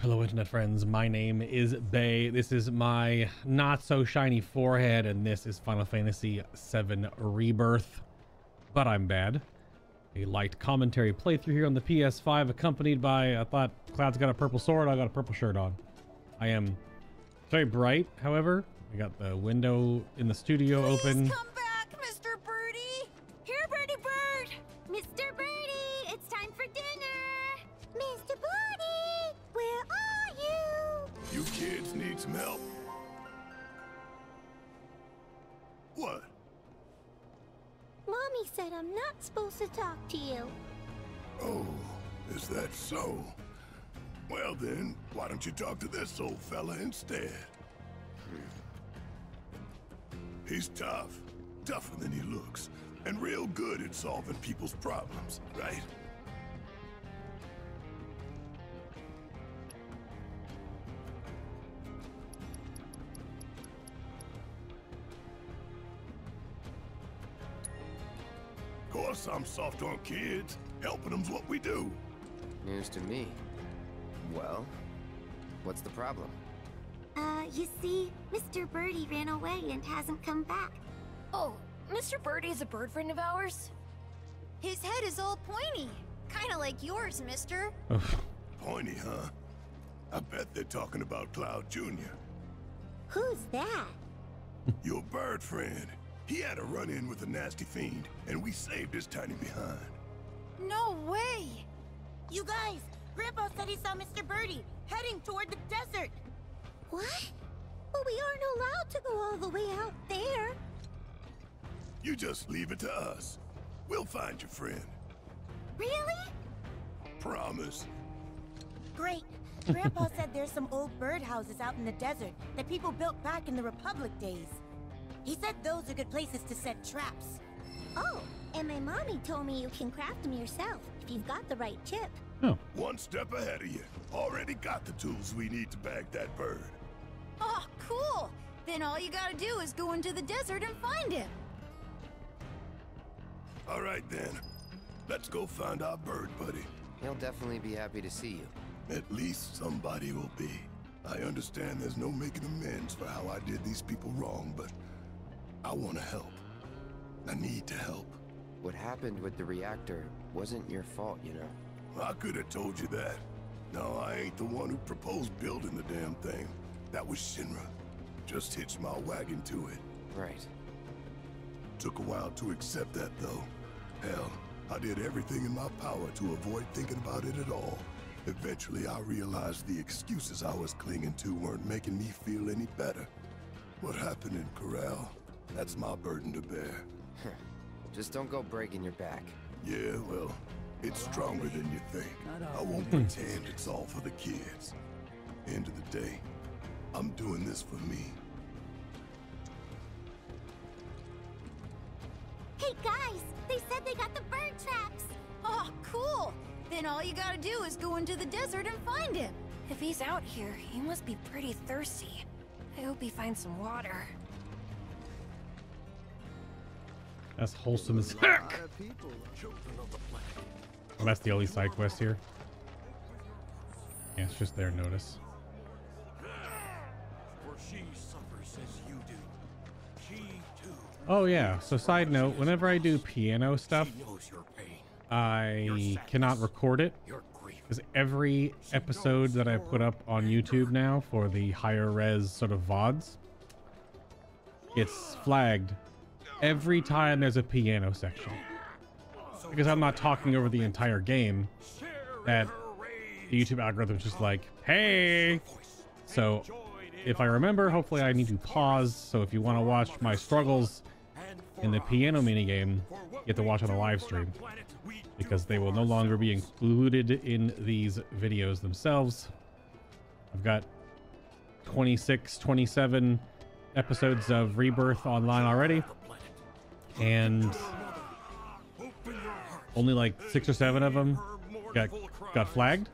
Hello, internet friends. My name is Bay. This is my not so shiny forehead, and this is Final Fantasy VII Rebirth. But I'm bad. A light commentary playthrough here on the PS5, accompanied by I thought Cloud's got a purple sword. I got a purple shirt on. I am very bright, however. I got the window in the studio Please open. come you talk to this old fella instead? He's tough, tougher than he looks, and real good at solving people's problems, right? Course, I'm soft on kids. Helping them's what we do. News to me. Well, what's the problem? Uh, you see, Mr. Birdie ran away and hasn't come back. Oh, Mr. Birdie is a bird friend of ours? His head is all pointy. Kinda like yours, mister. Pointy, huh? I bet they're talking about Cloud Jr. Who's that? Your bird friend. He had a run-in with a nasty fiend, and we saved his tiny behind. No way! You guys, Grandpa said he saw Mr. Birdie heading toward the desert. What? But we aren't allowed to go all the way out there. You just leave it to us. We'll find your friend. Really? Promise. Great. Grandpa said there's some old birdhouses out in the desert that people built back in the Republic days. He said those are good places to set traps. Oh, and my mommy told me you can craft them yourself if you've got the right chip. Oh, One step ahead of you. Already got the tools we need to bag that bird. Oh, cool! Then all you gotta do is go into the desert and find him. All right then. Let's go find our bird buddy. He'll definitely be happy to see you. At least somebody will be. I understand there's no making amends for how I did these people wrong, but I want to help. I need to help. What happened with the reactor wasn't your fault, you know. I could have told you that. No, I ain't the one who proposed building the damn thing. That was Shinra. Just hitched my wagon to it. Right. Took a while to accept that, though. Hell, I did everything in my power to avoid thinking about it at all. Eventually, I realized the excuses I was clinging to weren't making me feel any better. What happened in Corel, that's my burden to bear. Just don't go breaking your back. Yeah, well, it's stronger than you think. I won't pretend it's all for the kids. End of the day, I'm doing this for me. Hey guys, they said they got the bird traps. Oh, cool! Then all you gotta do is go into the desert and find him. If he's out here, he must be pretty thirsty. I hope he finds some water. that's wholesome as heck. Well, that's the only side quest here. Yeah, it's just their notice. Oh yeah. So side note, whenever I do piano stuff, I cannot record it because every episode that I put up on YouTube now for the higher res sort of VODs it's flagged every time there's a piano section. Because I'm not talking over the entire game, that the YouTube algorithm's just like, hey. So if I remember, hopefully I need to pause. So if you want to watch my struggles in the piano minigame, you have to watch on the live stream because they will no longer be included in these videos themselves. I've got 26, 27 episodes of Rebirth online already, and only like six or seven of them got got flagged.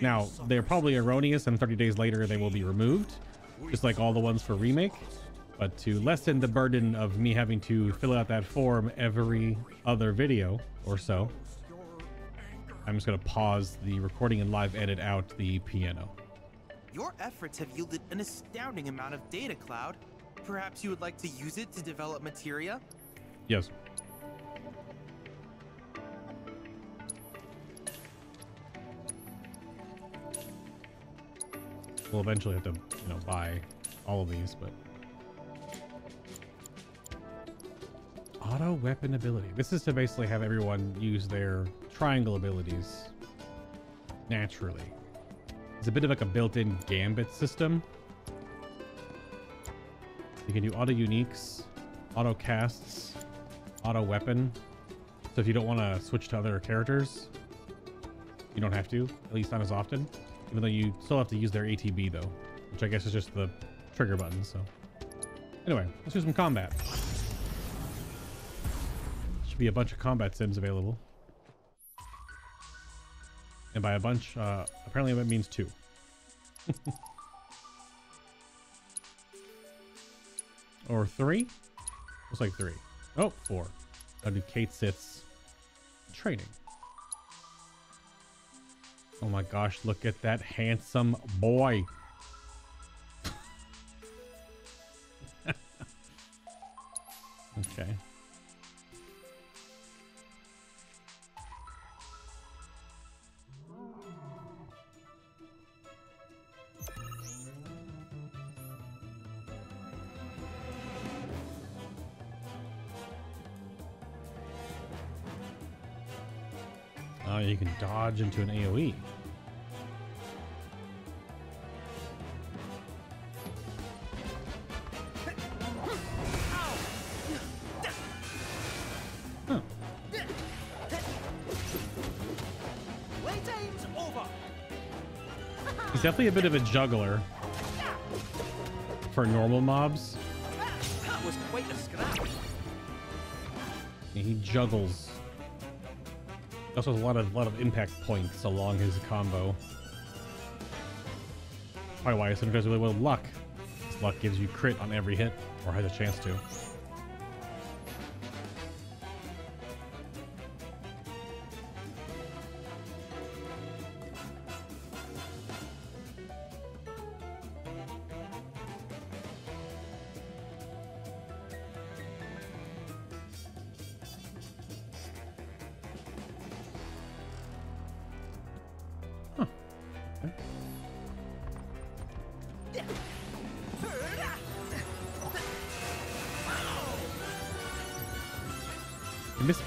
Now they're probably erroneous, and 30 days later they will be removed, just like all the ones for remake. But to lessen the burden of me having to fill out that form every other video or so, I'm just gonna pause the recording and live edit out the piano. Your efforts have yielded an astounding amount of data, Cloud. Perhaps you would like to use it to develop materia? Yes. We'll eventually have to, you know, buy all of these, but auto weapon ability. This is to basically have everyone use their triangle abilities naturally. It's a bit of like a built-in gambit system. You can do auto uniques, auto casts, auto weapon. So if you don't want to switch to other characters, you don't have to, at least not as often. Even though you still have to use their ATB though, which I guess is just the trigger button. So anyway, let's do some combat. Should be a bunch of combat sims available. And by a bunch, uh, apparently that means two. or three? Looks like three. Oh, four. I'll do Cait Sith's training. Oh my gosh, look at that handsome boy. Dodge into an. AoE. Huh. He's definitely a bit of a juggler for normal mobs. That was quite a scrap. He juggles. Also has a lot of lot of impact points along his combo. Probably why does really well luck. This luck gives you crit on every hit, or has a chance to.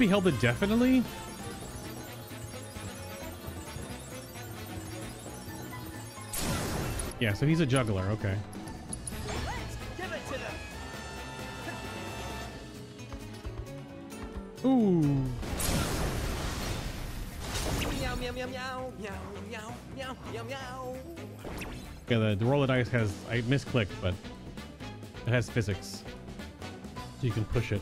be held indefinitely? Yeah, so he's a juggler, okay. Ooh. Yeah, the, the roll of dice has I misclicked, but it has physics. So you can push it.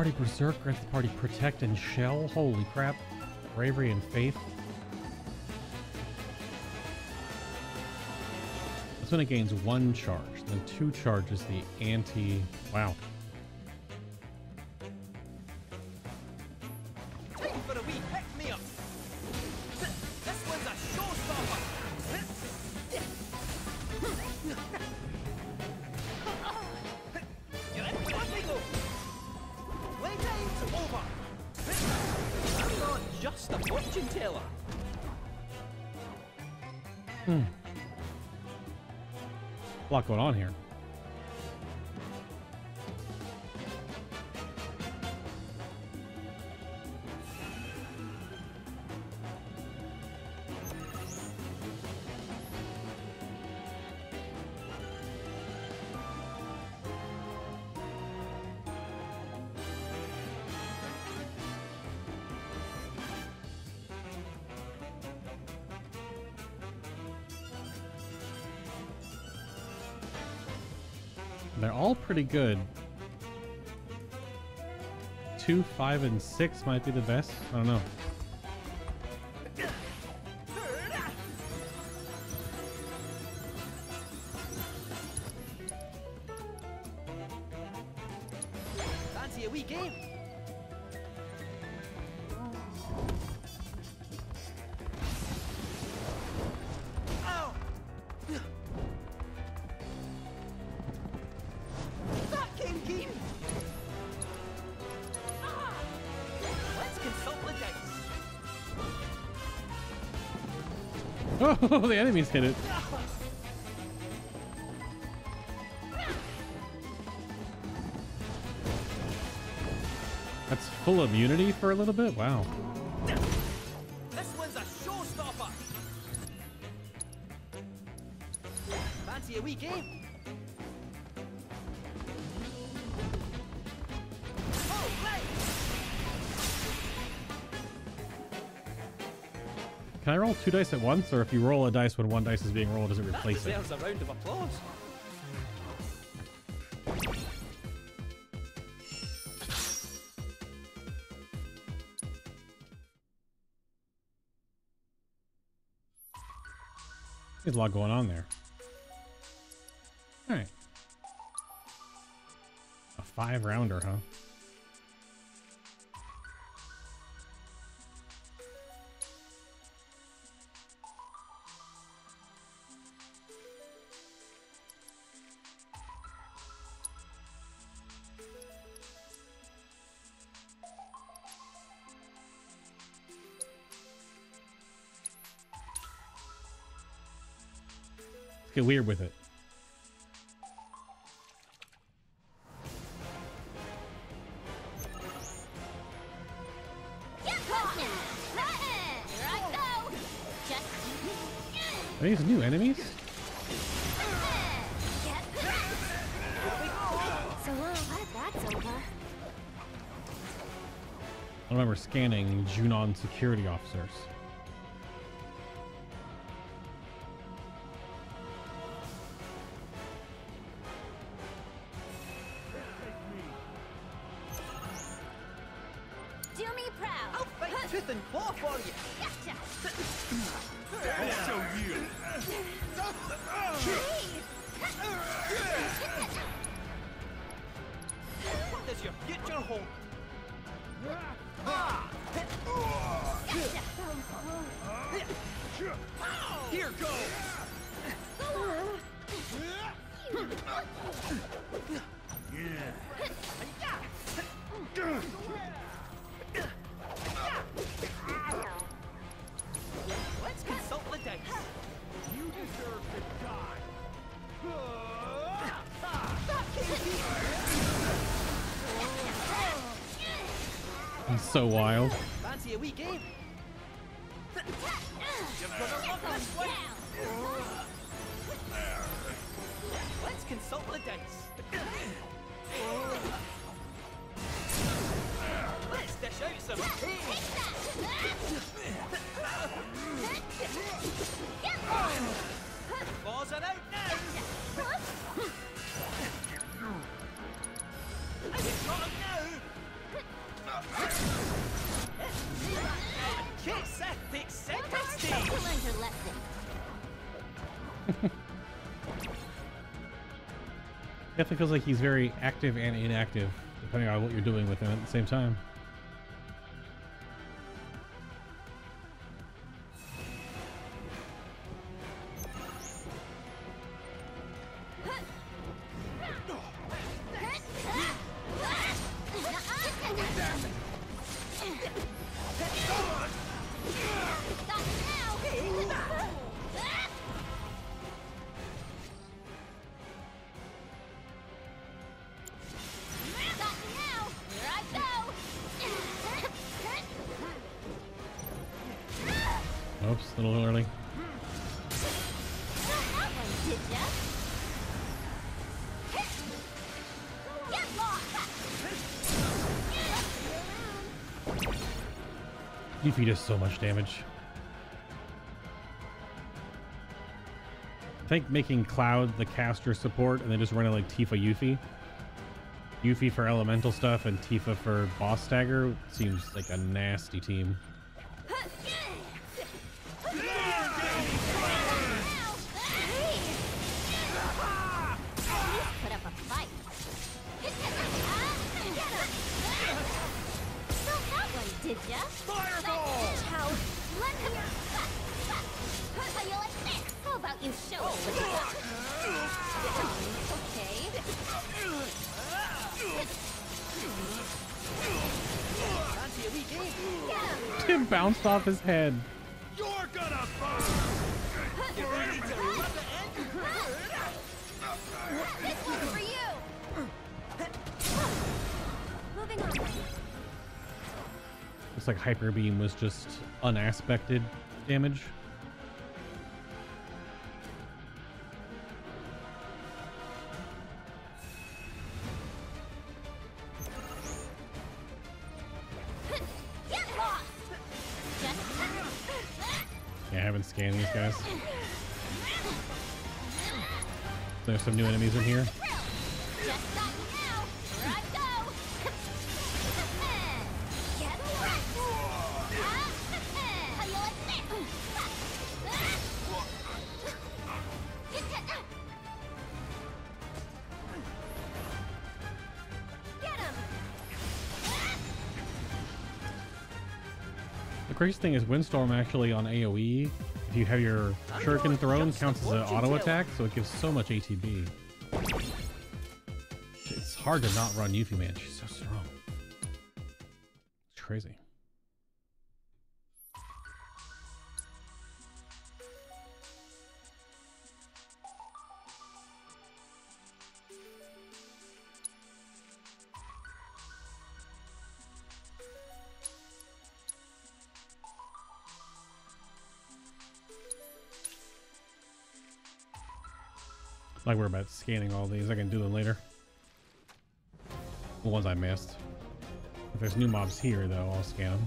party berserk, grants the party protect and shell. Holy crap. Bravery and faith. That's when it gains one charge, then two charges the anti... Wow. Pretty good. Two, five, and six might be the best. I don't know. Enemies hit it. That's full immunity for a little bit? Wow. This one's a showstopper. Fancy a wee game? Can I roll two dice at once? Or if you roll a dice when one dice is being rolled, does it That replace it? deserves a round of applause. There's a lot going on there. Alright. A five rounder, huh? Get weird with it. Get caught! Here I go! Just... Are these new enemies? So well, glad that's over. I remember scanning Junon security officers. So wild. Fancy a wee Definitely feels like he's very active and inactive, depending on what you're doing with him at the same time. Does so much damage. I think making Cloud the caster support and then just running like Tifa Yuffie. Yuffie for elemental stuff and Tifa for boss stagger seems like a nasty team. His head. You're gonna burn! Get ready to let the end This one's for you. Moving on. Looks like Hyper Beam was just unaspected damage. There's some new enemies in here. The crazy thing is Windstorm actually on AoE, if you have your Shuriken thrown, counts as an auto attack, so it gives so much ATB. It's hard to not run Yuffie, man. She's so strong. Like we're about scanning all these. I can do them later. The ones I missed. If there's new mobs here, though, I'll scan them.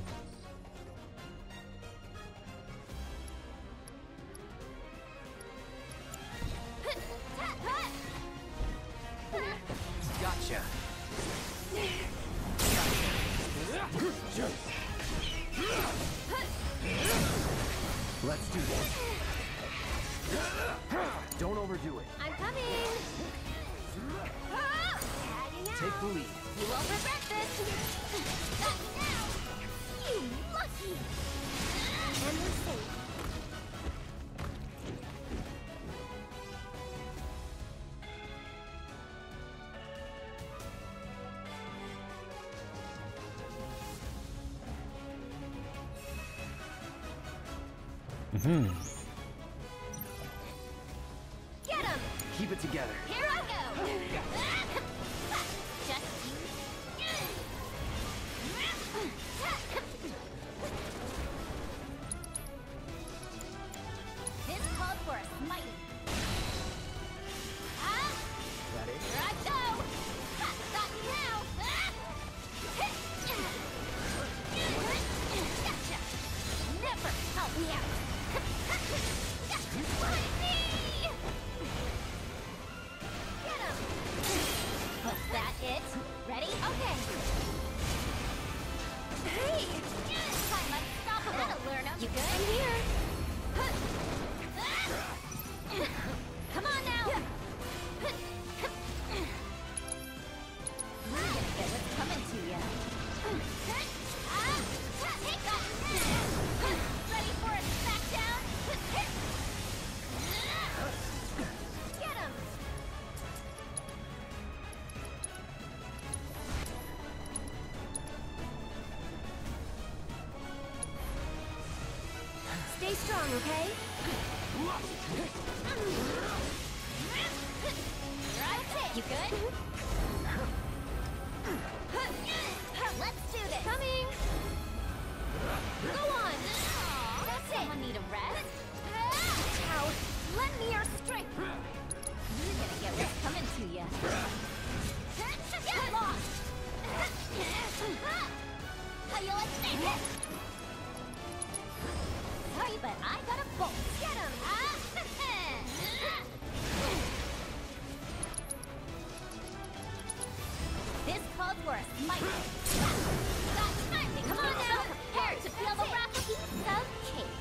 but I got a bolt. Get him, huh? this called for a smite. got come on now. Prepare to feel the wrath of cake.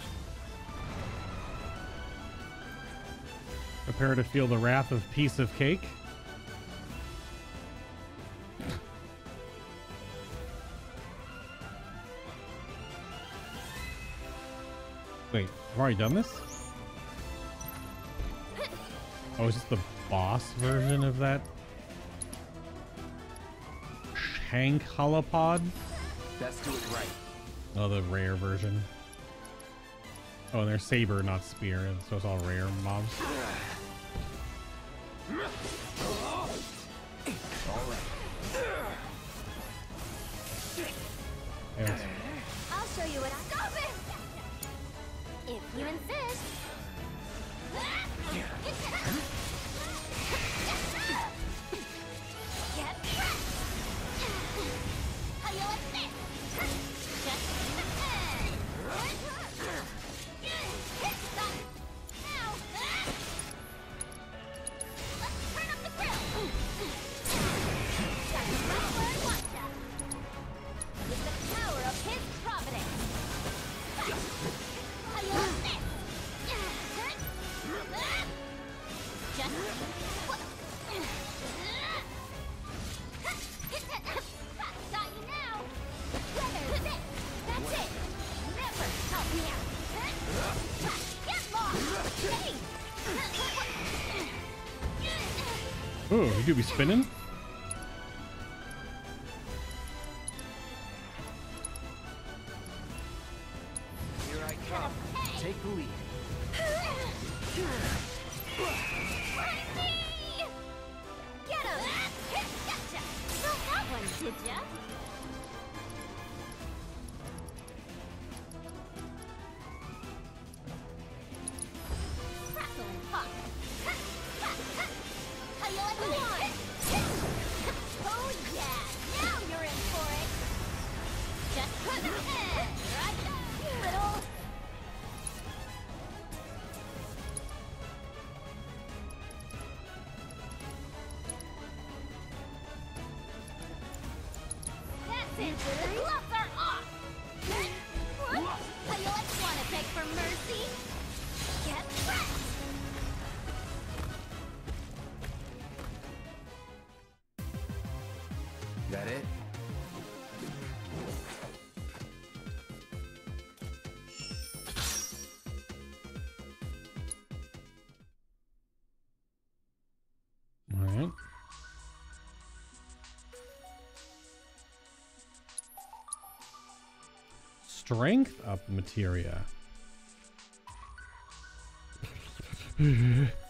Prepare to feel the wrath of piece of cake. already done this? Oh, is this the boss version of that? Shank Holopod? Best do it right. Oh, the rare version. Oh, and they're saber, not spear, so it's all rare mobs. You could be spinning? strength up materia.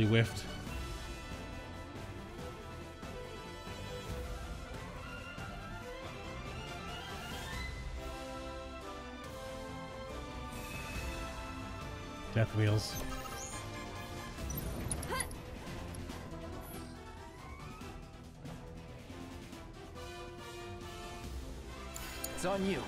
totally whiffed. Death wheels. It's on you.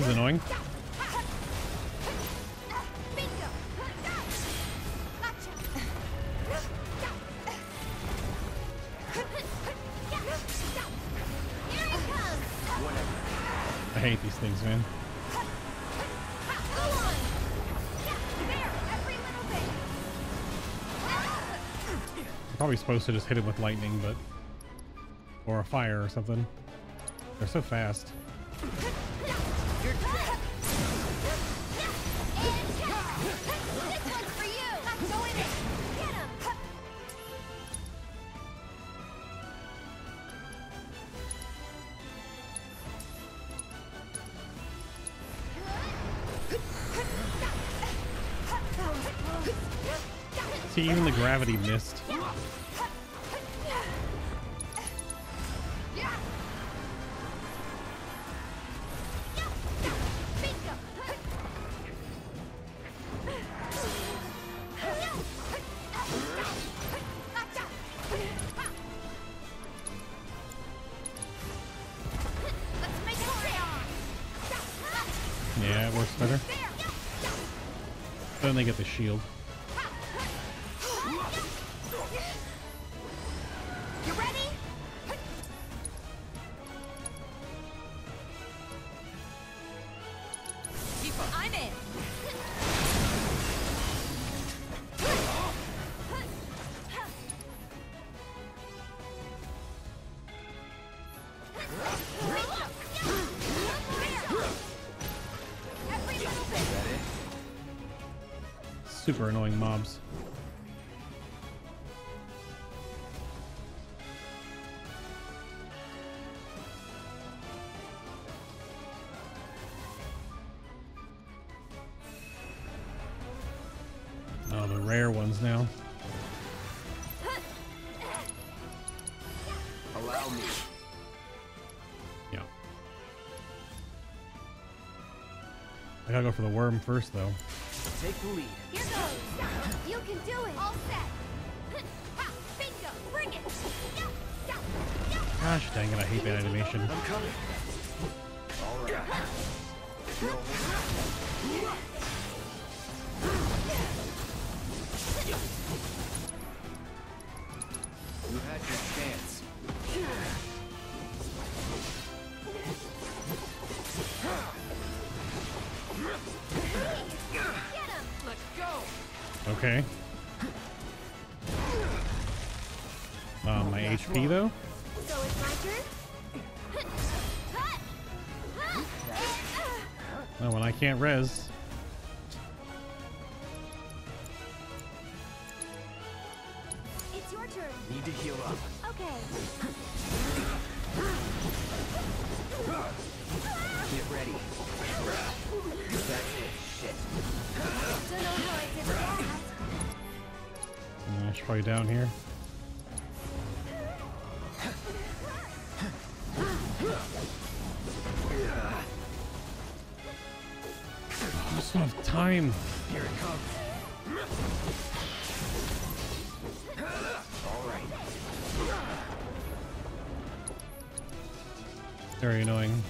This is annoying. I hate these things, man. I'm probably supposed to just hit him with lightning, but or a fire or something. They're so fast. Even the gravity missed. Yeah, it works better. Then they get the shield. Super annoying mobs. Oh, the rare ones now. Allow me. Yeah. I gotta go for the worm first, though. Take the lead. Here goes. You can do it. All set. Ha, bingo. Bring it. Gosh dang it, I hate that animation. I'm coming. Okay. Uh, my HP, though? So it's my turn. Oh, when I can't res. I down here. I just don't have time. Here it comes. All right. Very annoying.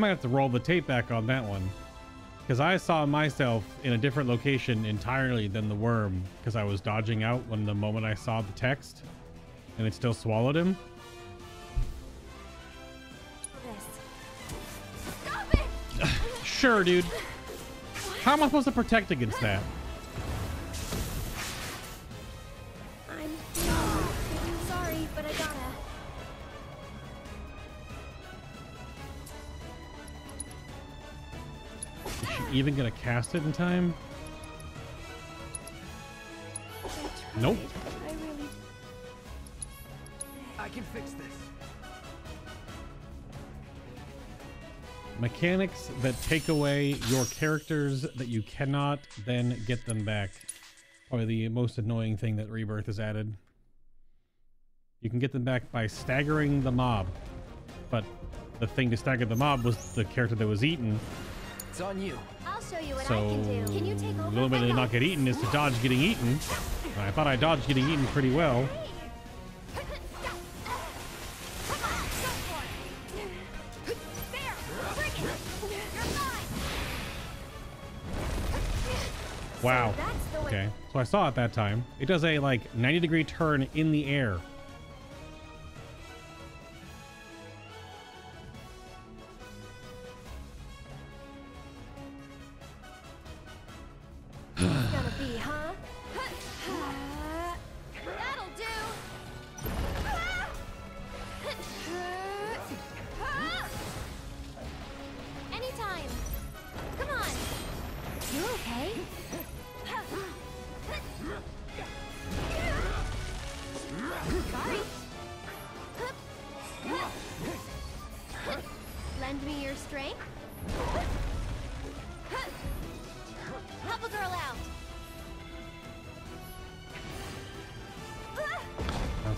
Might have to roll the tape back on that one. Because I saw myself in a different location entirely than the worm. Because I was dodging out when the moment I saw the text. And it still swallowed him. Stop it! Sure, dude. How am I supposed to protect against that? Even gonna cast it in time? Nope. I really. I can fix this. Mechanics that take away your characters that you cannot then get them back. Probably the most annoying thing that Rebirth has added. You can get them back by staggering the mob. But the thing to stagger the mob was the character that was eaten. It's on you. I'll show you what So I can do. Can you take the little bit to not get eaten is to dodge getting eaten. I thought I dodged getting eaten pretty well. Wow. Way. Okay. So I saw it that time. It does a like 90 degree turn in the air.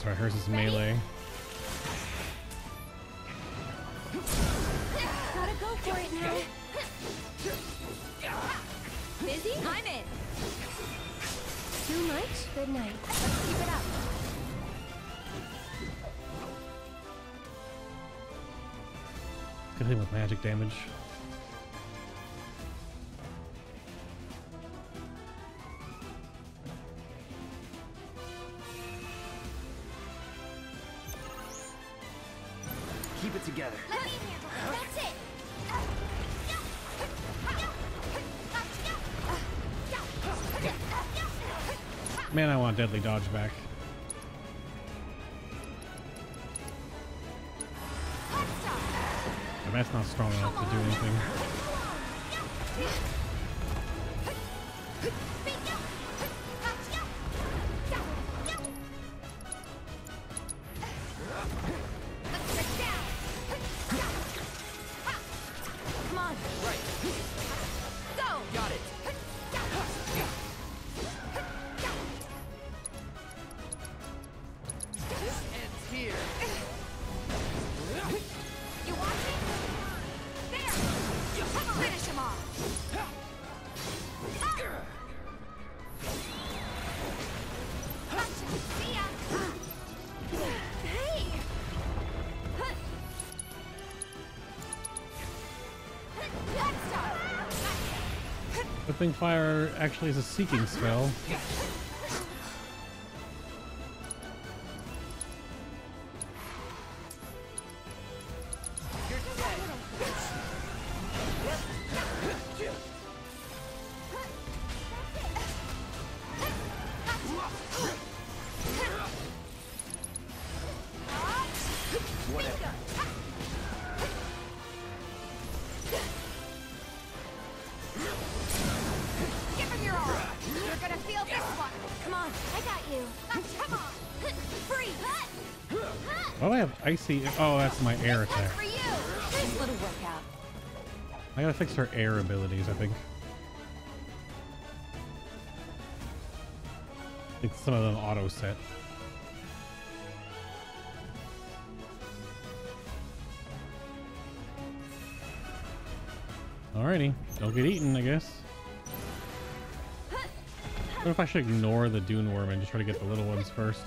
That's right. Hers is melee. Gotta go for it now. Busy? I'm in. Too much? Good night. Let's keep it up. Good hit with magic damage. Want deadly dodge back. But that's not strong enough to do anything. Good fire actually is a seeking spell. I? Oh, that's my air attack. for you. Nice little workout. I gotta fix her air abilities, I think. I think some of them auto set. Alrighty, don't get eaten, I guess. What if I should ignore the dune worm and just try to get the little ones first?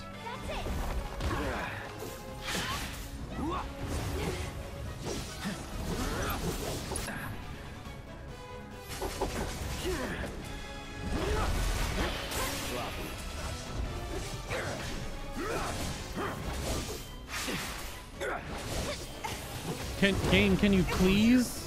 Can game? Can you please?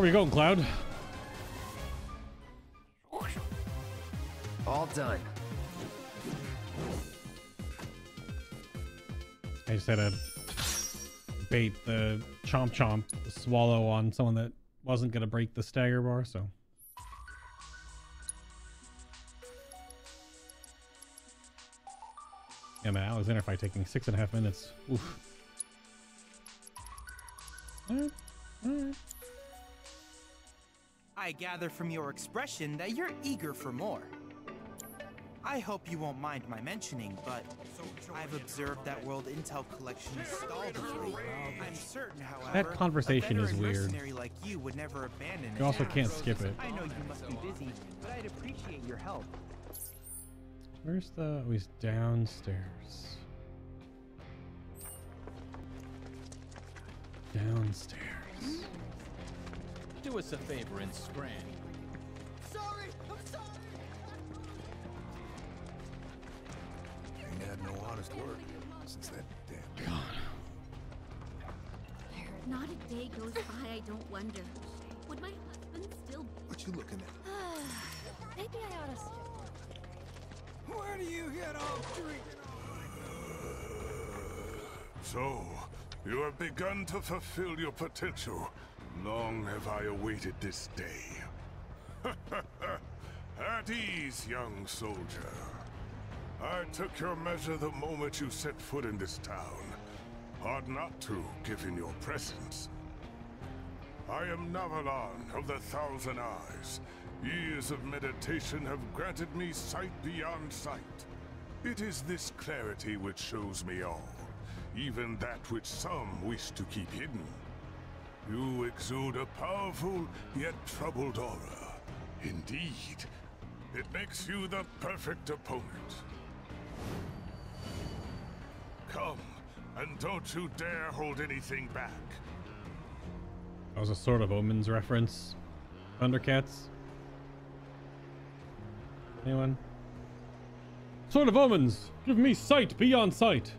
Where are you going, Cloud? All done. I just had to bait the chomp chomp the swallow on someone that wasn't gonna break the stagger bar, so. Yeah, man, Alexander fight taking six and a half minutes. Oof. Gather from your expression that you're eager for more. I hope you won't mind my mentioning, but I've observed that World Intel collection is stalled of late. I'm certain, however, conversation a is weird. like you would never abandon You also can't skip it. I know you must be busy, but I'd appreciate your help. Where's the? Oh, he's downstairs. Downstairs. Do us a favor and scram. Sorry, I'm sorry. Ain't had no honest work since that damn. Not a day goes by I don't wonder. Would my husband still be? What you looking at? Maybe I ought to. Where do you get off drinking? So, you have begun to fulfill your potential. Long have I awaited this day. At ease, young soldier. I took your measure the moment you set foot in this town. Hard not to, given your presence. I am Navalon of the Thousand Eyes. Years of meditation have granted me sight beyond sight. It is this clarity which shows me all, even that which some wish to keep hidden. You exude a powerful yet troubled aura. Indeed, it makes you the perfect opponent. Come, and don't you dare hold anything back. That was a sort of Omens reference. Thundercats. Anyone? Sword of Omens! Give me sight beyond sight!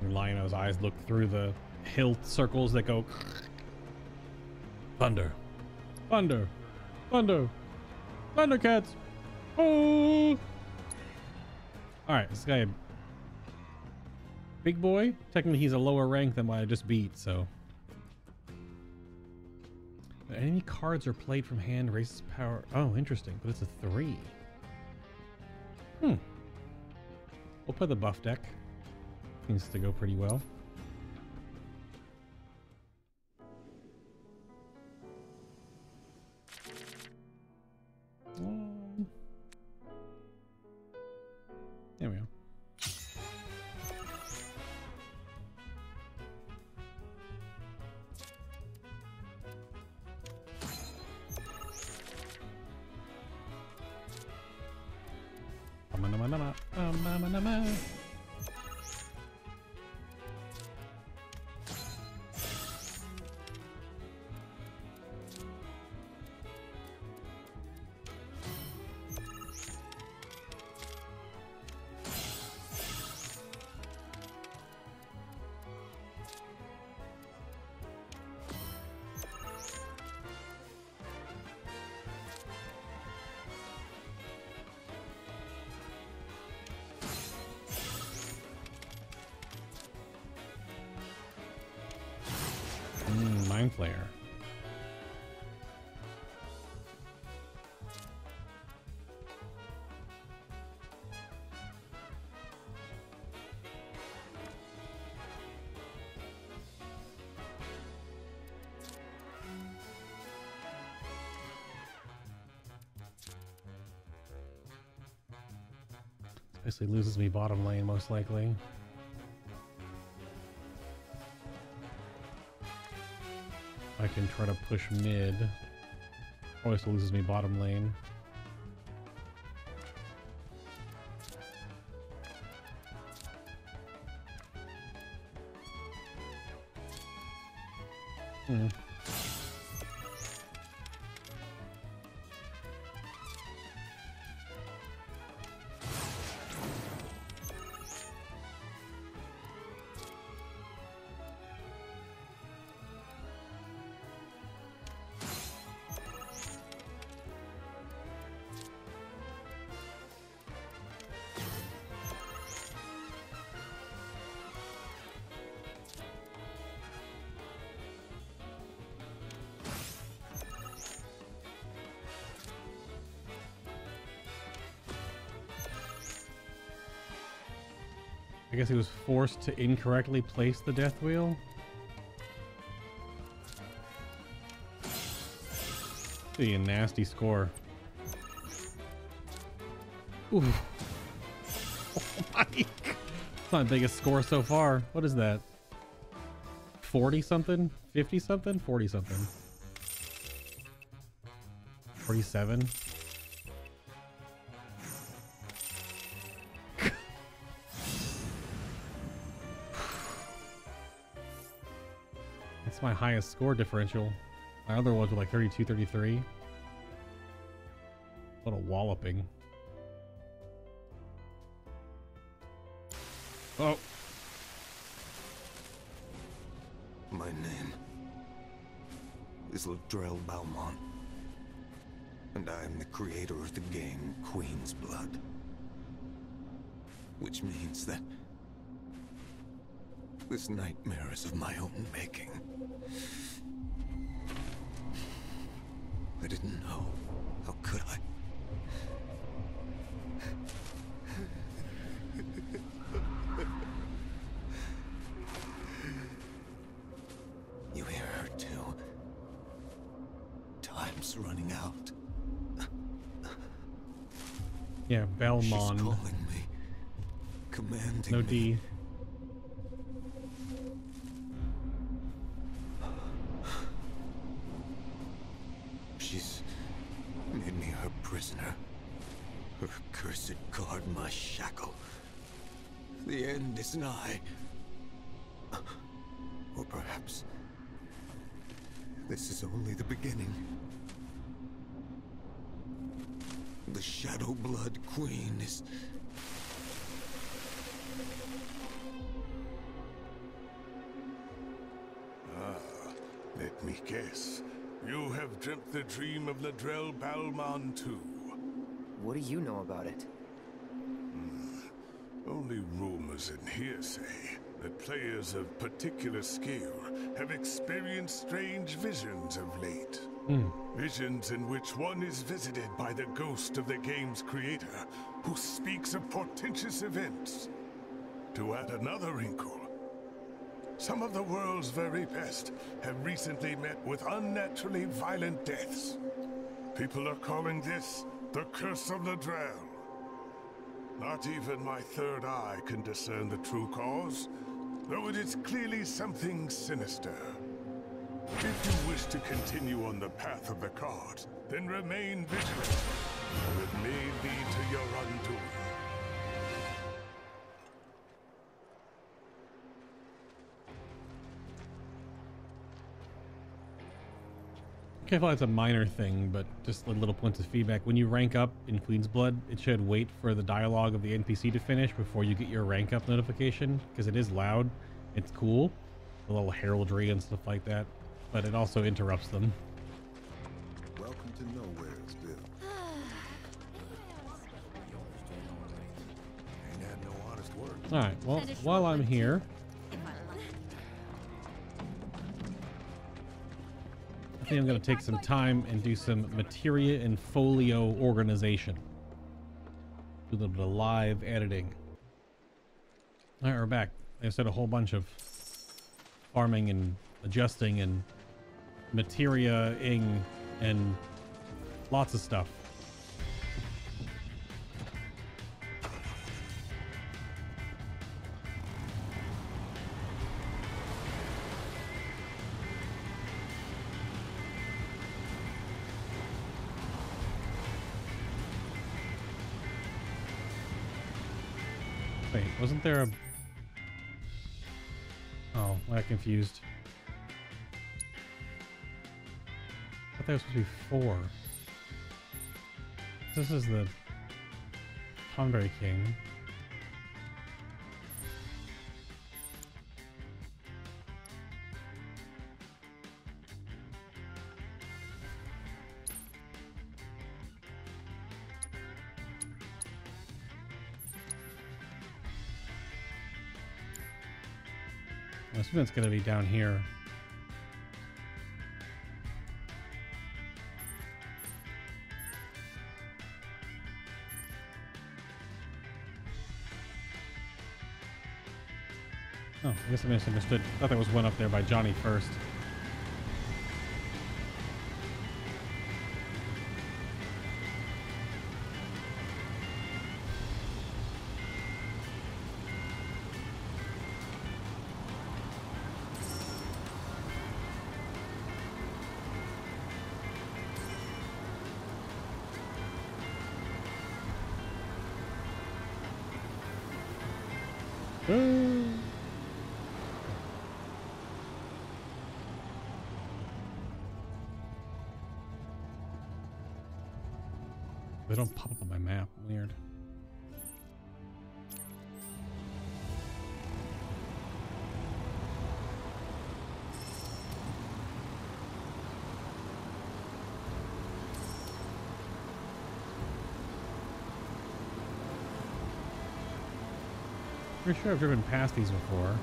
And Lion-O's eyes look through the hilt circles that go. Thunder. Thunder. Thunder. Thundercats! Oh! Alright, this guy. Big boy? Technically, he's a lower rank than what I just beat, so. Enemy cards are played from hand, raises power. Oh, interesting, but it's a three. Hmm. We'll play the buff deck. Seems to go pretty well. Basically loses me bottom lane most likely. I can try to push mid. Always loses me bottom lane. Guess he was forced to incorrectly place the death wheel. See a nasty score. Ooh. Oh my! It's my biggest score so far. What is that? 40 something? 50 something? 40 something. 47? My highest score differential. My other ones were like 32, 33. What a walloping. Oh. My name is Lidrehl Balmon, and I am the creator of the game Queen's Blood. Which means that this nightmare is of my own making. I didn't know. How could I? You hear her too. Time's running out. Yeah, She's calling me. Commanding No. D made me her prisoner. Her cursed guard my shackle. The end is nigh. Or perhaps this is only the beginning. The Shadowblood Queen is Ah, let me guess. You have dreamt the dream of Lidrehl Balmon too. What do you know about it? Only rumors and hearsay that players of particular skill have experienced strange visions of late. Hmm. Visions in which one is visited by the ghost of the game's creator, who speaks of portentous events. To add another wrinkle, some of the world's very best have recently met with unnaturally violent deaths. People are calling this the Curse of the Lidrehl. Not even my third eye can discern the true cause, though it is clearly something sinister. If you wish to continue on the path of the card, then remain vigilant, or it may lead to your undoing. Okay, I thought it's a minor thing, but just a little points of feedback. When you rank up in Queen's Blood, it should wait for the dialogue of the NPC to finish before you get your rank up notification, because it is loud. It's cool, a little heraldry and stuff like that, but it also interrupts them. welcome to Nowhere's Bill. Ain't had no honest work. All right, well, while I'm here, I think I'm gonna take some time and do some materia and folio organization. Do a little bit of live editing. All right, we're back. I said a whole bunch of farming and adjusting and materia-ing and lots of stuff. Wasn't there a... Oh, I got confused. I thought there was supposed to be four. This is the Tonberry King. Assume it's going to be down here. Oh, I guess I misunderstood. I thought there was one up there by Johnny first. Pretty sure I've driven past these before.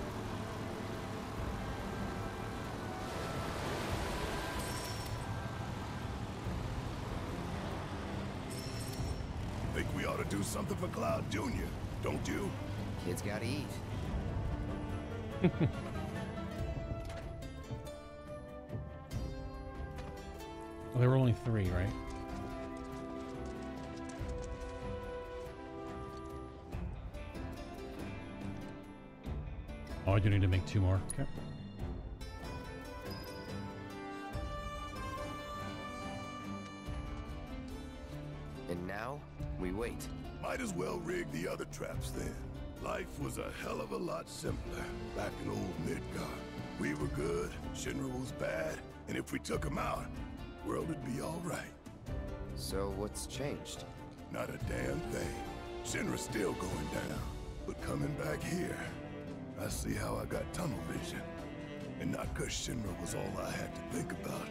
Think we ought to do something for Cloud Jr., don't you? Kids gotta eat. Well, there were only three, right? Oh, I do need to make two more. Okay. And now, we wait. Might as well rig the other traps then. Life was a hell of a lot simpler back in old Midgar. We were good, Shinra was bad, and if we took him out, world would be all right. So what's changed? Not a damn thing. Shinra's still going down. But coming back here, I see how I got tunnel vision. And not because Shinra was all I had to think about.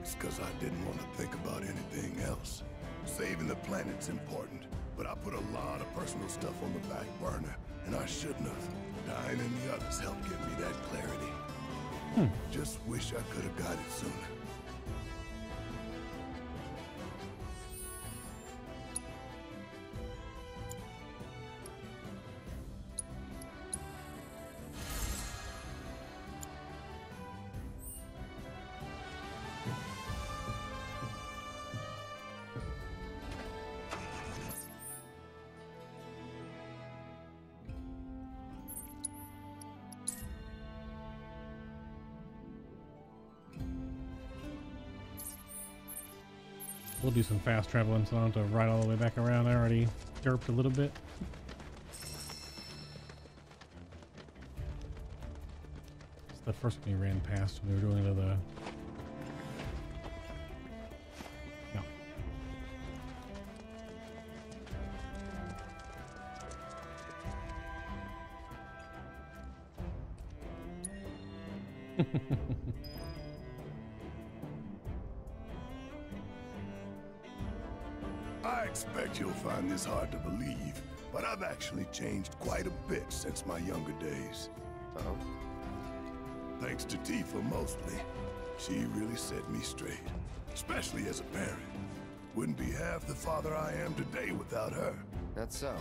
It's because I didn't want to think about anything else. Saving the planet's important, but I put a lot of personal stuff on the back burner, and I shouldn't have. Dying and the others helped give me that clarity. Hmm. Just wish I could have got it sooner. We'll do some fast traveling so I don't have to ride all the way back around. I already derped a little bit. It's the first one we ran past when we were doing the... changed quite a bit since my younger days. Oh? Thanks to Tifa mostly. She really set me straight, especially as a parent. Wouldn't be half the father I am today without her. That's so.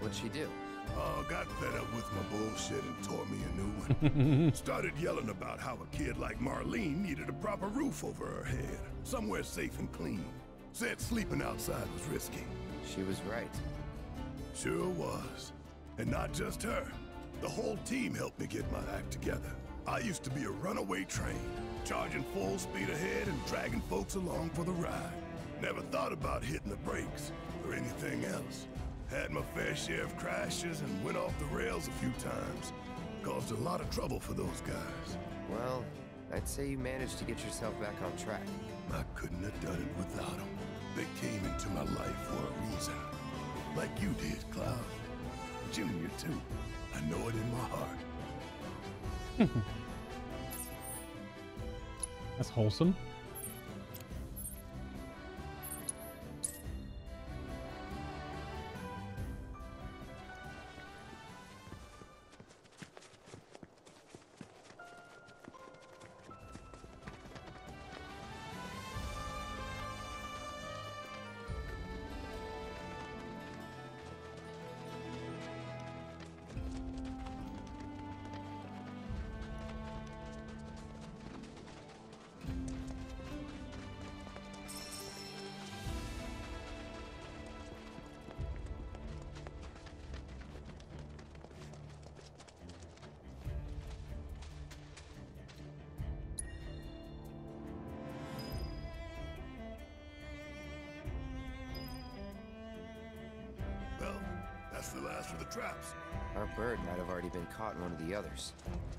What'd she do? Oh, got fed up with my bullshit and tore me a new one. Started yelling about how a kid like Marlene needed a proper roof over her head, somewhere safe and clean. Said sleeping outside was risky. She was right. Sure was. And not just her. The whole team helped me get my act together. I used to be a runaway train, charging full speed ahead and dragging folks along for the ride. Never thought about hitting the brakes or anything else. Had my fair share of crashes and went off the rails a few times. Caused a lot of trouble for those guys. Well, I'd say you managed to get yourself back on track. I couldn't have done it without them. They came into my life for a reason. Like you did, Cloud. Junior, too. I know it in my heart. That's wholesome. One of the others.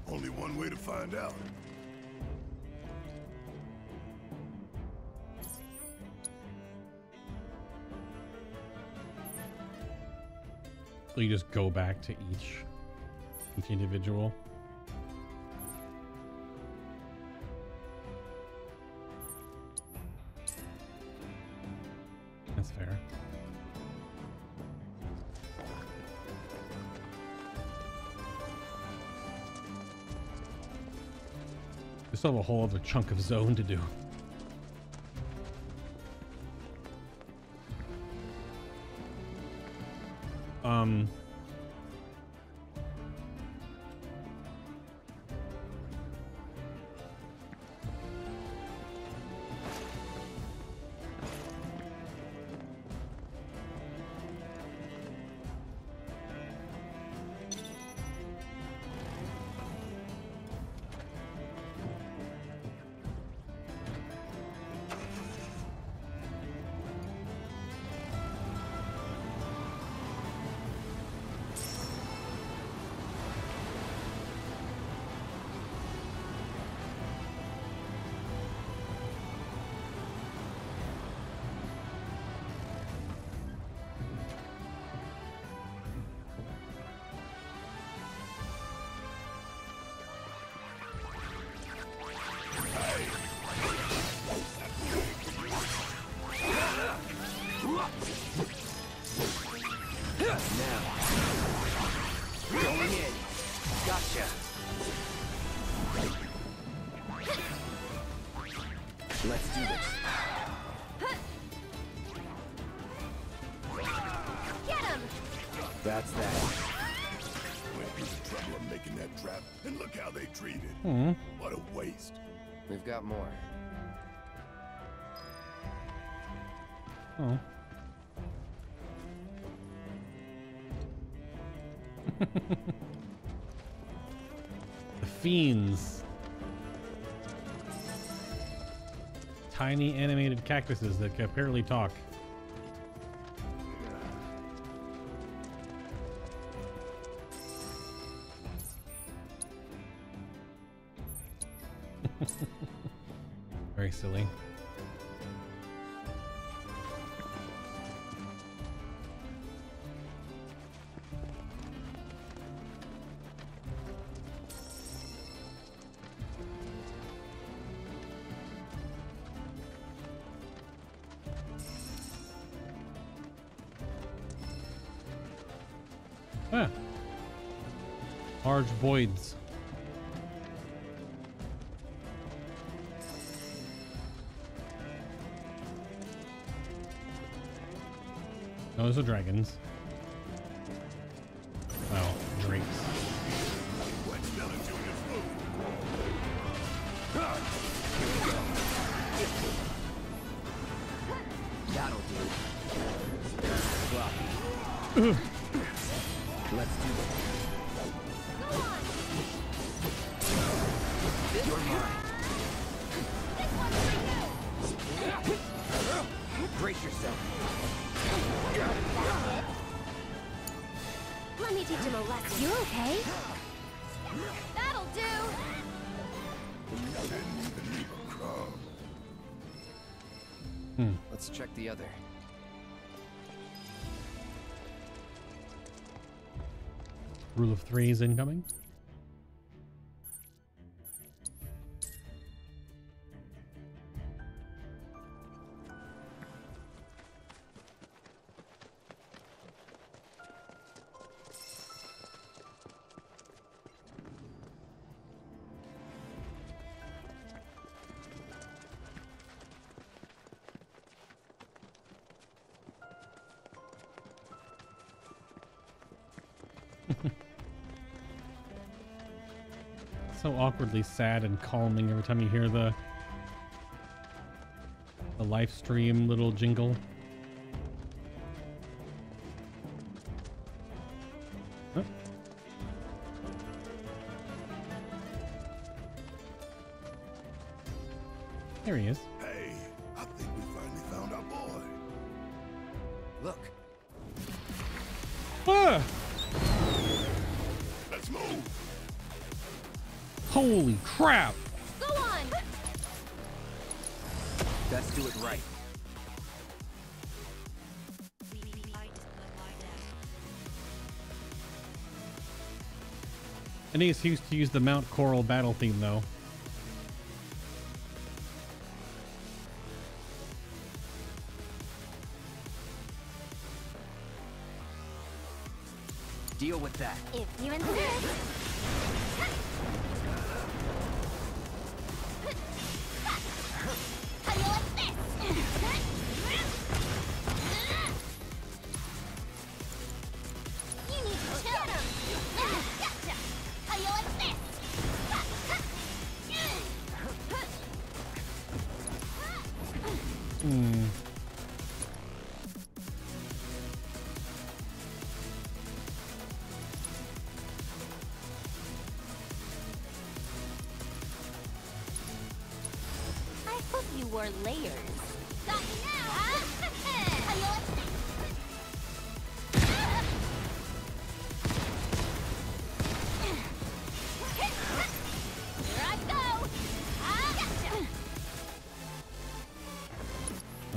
Only one way to find out. So you just go back to each each individual. That's fair. Still have a whole other chunk of zone to do. Tiny animated cactuses that can apparently talk. Very silly. large voids. Those are dragons. Well, drinks. That'll do. Three's incoming. so awkwardly sad and calming every time you hear the the live stream little jingle. An excuse to use the Mount Corel battle theme, though. Deal with that. If you insist.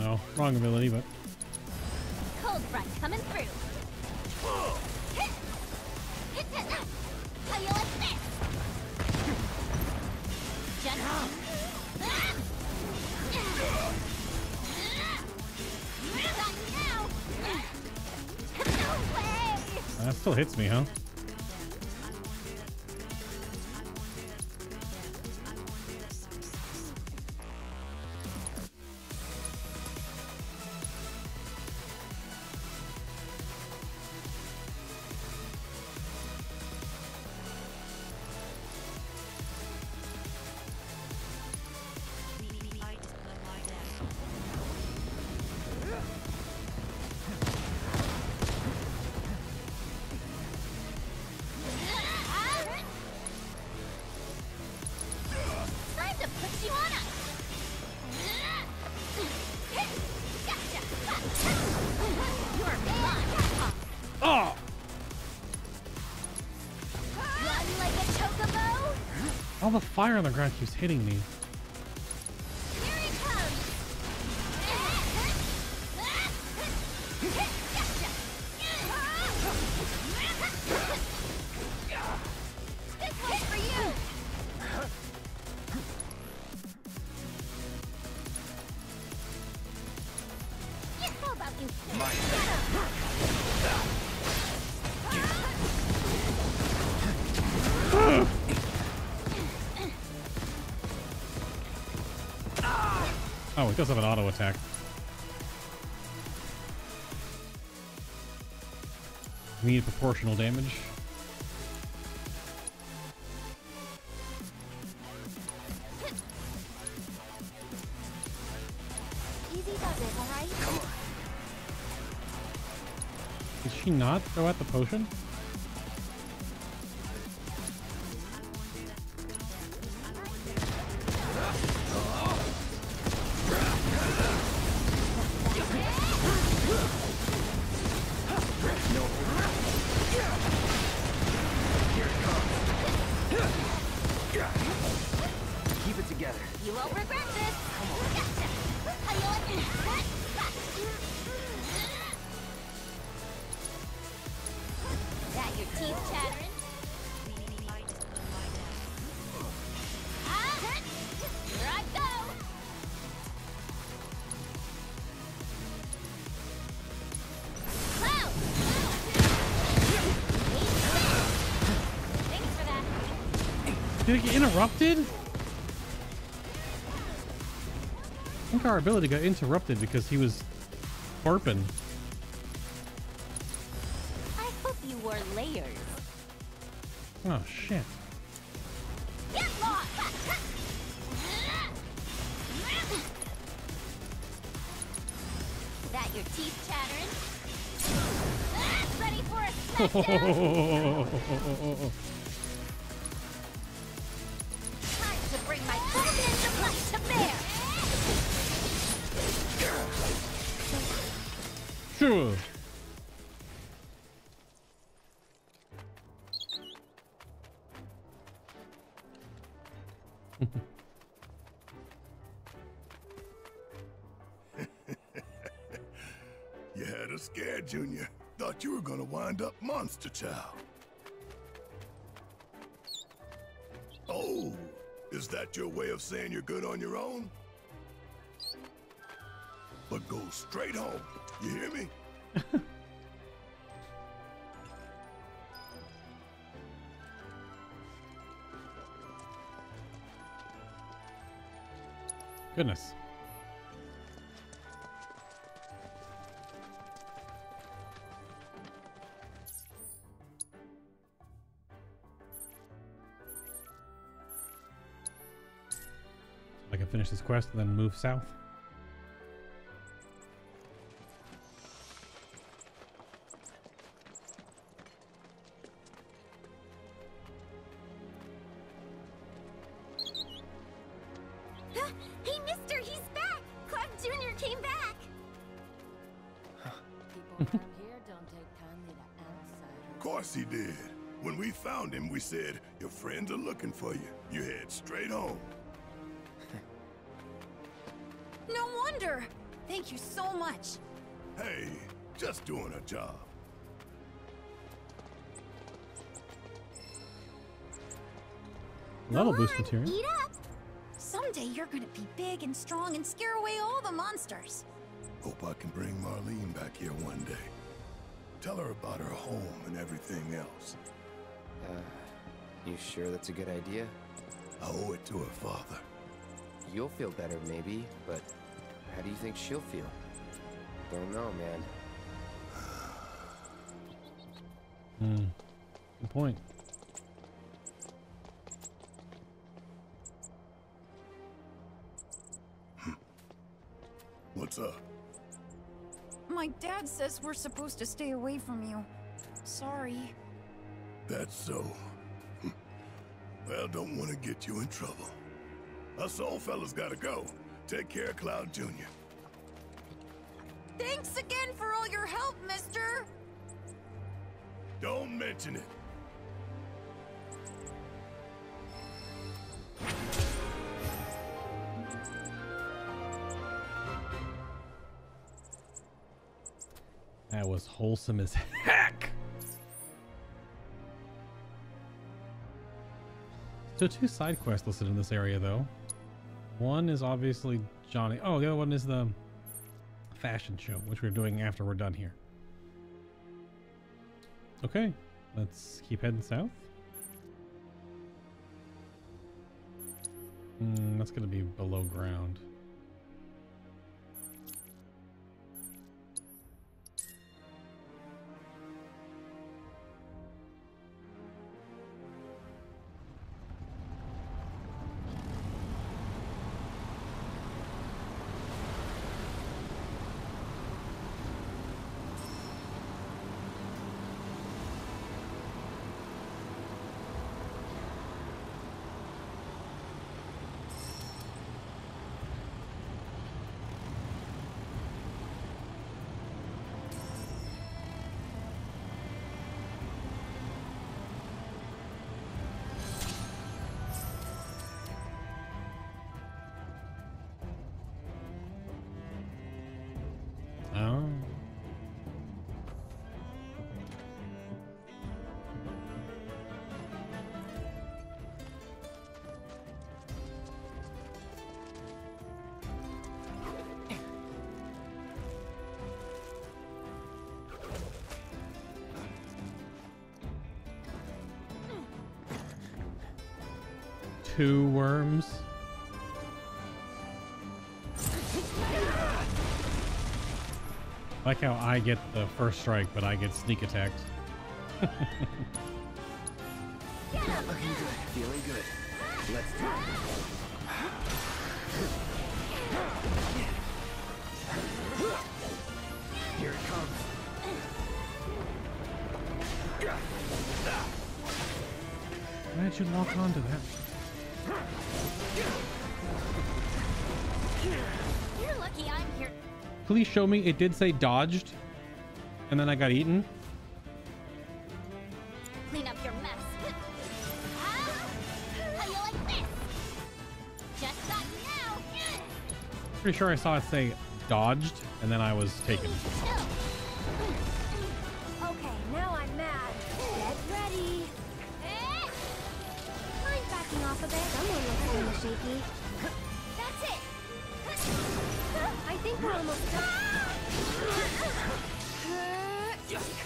No, wrong ability, but. Cold front coming through. Still hits me, huh? fire on the ground keeps hitting me. It does have an auto attack. We need proportional damage. Did she not throw out the potion? Interrupted? I think our ability got interrupted because he was burping. I hope you wore layers. Oh shit. Get lost! That your teeth chattering? Ready for a smackdown? Oh, is that your way of saying you're good on your own? But go straight home. You hear me? Goodness. Quest and then move south. Job. Level Go boost material. Eat up! Someday you're gonna be big and strong and scare away all the monsters. Hope I can bring Marlene back here one day. Tell her about her home and everything else. Uh, you sure that's a good idea? I owe it to her father. You'll feel better, maybe, but how do you think she'll feel? Don't know, man. Hmm. Good point. What's up? My dad says we're supposed to stay away from you. Sorry. That's so. Well, don't want to get you in trouble. Us old fellas gotta go. Take care of Cloud Jr. Thanks again for all your help, mister! Don't mention it. That was wholesome as heck. So two side quests listed in this area though. One is obviously Johnny. Oh, the other one is the fashion show, which we're doing after we're done here. Okay, let's keep heading south. Hmm, that's gonna be below ground. Two worms. Like how I get the first strike, but I get sneak attacked. Looking good, feeling good. Let's do it. Here it comes. Why did you lock onto that? Lucky I'm here. Please show me it did say dodged, and then I got eaten. Clean up your mess. Ah! How you like this? Just got you now. Pretty sure I saw it say dodged, and then I was taken.